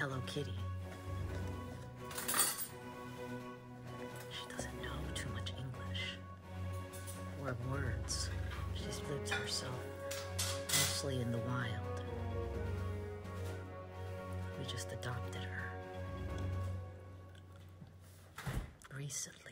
Hello Kitty. She doesn't know too much English or words. She's lived herself mostly in the wild. We just adopted her recently.